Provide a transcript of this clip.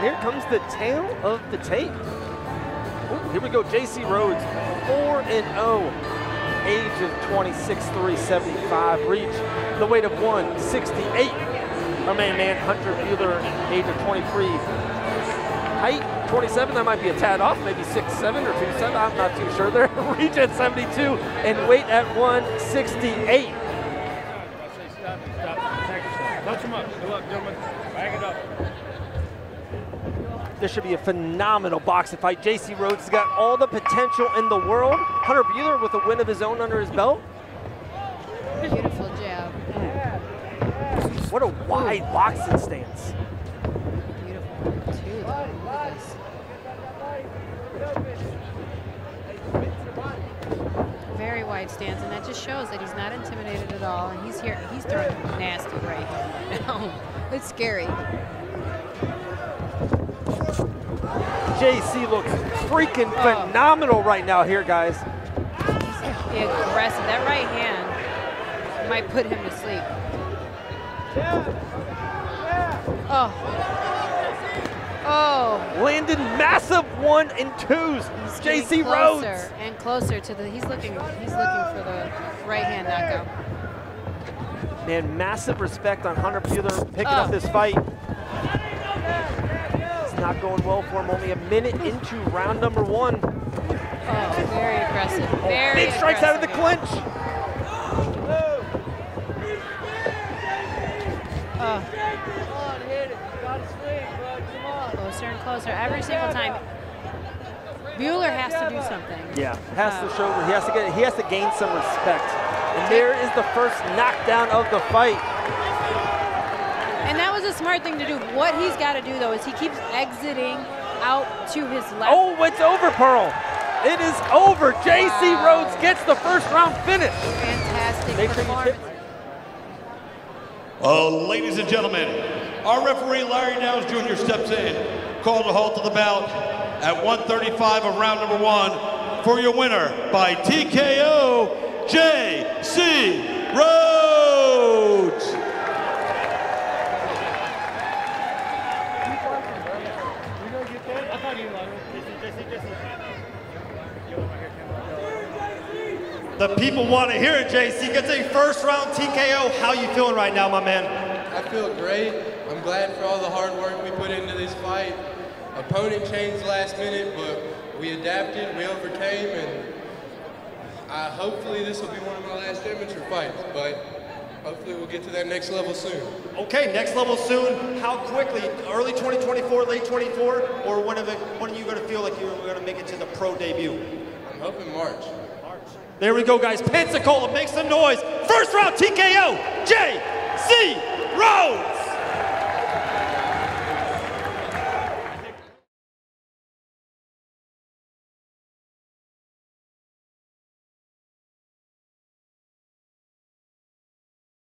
Here comes the tale of the tape. Ooh, here we go, JC Rhodes, 4 and 0. Age of 26, 375. Reach the weight of 168. Our main man, Hunter Buehler, age of 23. Height 27, that might be a tad off, maybe 6'7 or 2'7, I'm not too sure there. Reach at 72 and weight at 168. Touch him up. Good luck, gentlemen. Bag it up. This should be a phenomenal boxing fight. JC Rhodes has got all the potential in the world. Hunter Buehler with a win of his own under his belt. Beautiful jab. Hmm. What a wide boxing stance. Beautiful, too. Look at this. Very wide stance, and that just shows that he's not intimidated at all. And he's here, he's throwing nasty right now. It's scary. JC looks freaking Oh. phenomenal right now here, guys. He's aggressive. That right hand might put him to sleep. Oh. Oh. Landed massive one and twos. He's JC closer Rhodes. and closer to the. He's looking. He's looking for the right hand knockout. Man, massive respect on Hunter Buehler picking Oh. up this fight. Not going well for him. Only a minute into round number one. Oh, very aggressive. Oh, very Big strikes out of the clinch. Oh. Closer and closer every single time. Buehler has to do something. Yeah, has Oh. to show. He has to get. He has to gain some respect. And there is the first knockdown of the fight. And that was a smart thing to do. What he's got to do though is he keeps exiting out to his left. Oh, it's over, Pearl. It is over. JC Wow. Rhodes gets the first round finish. Fantastic Make performance. tip. Uh, ladies and gentlemen, our referee Larry Downs Jr. steps in, called a halt to the bout at 135 of round number one for your winner by TKO, J.C. Rhodes. The people want to hear it, JC. Gets a first round TKO. How you feeling right now, my man? I feel great. I'm glad for all the hard work we put into this fight. Opponent changed last minute, but we adapted, we overcame, and uh, hopefully this will be one of my last amateur fights. But hopefully we'll get to that next level soon. Okay, next level soon. How quickly? Early 2024, late 24, or when, of it, when are you going to feel like you're going to make it to the pro debut? I'm hoping March. March. There we go, guys. Pensacola, make some noise. First round TKO, J.C. Rhodes.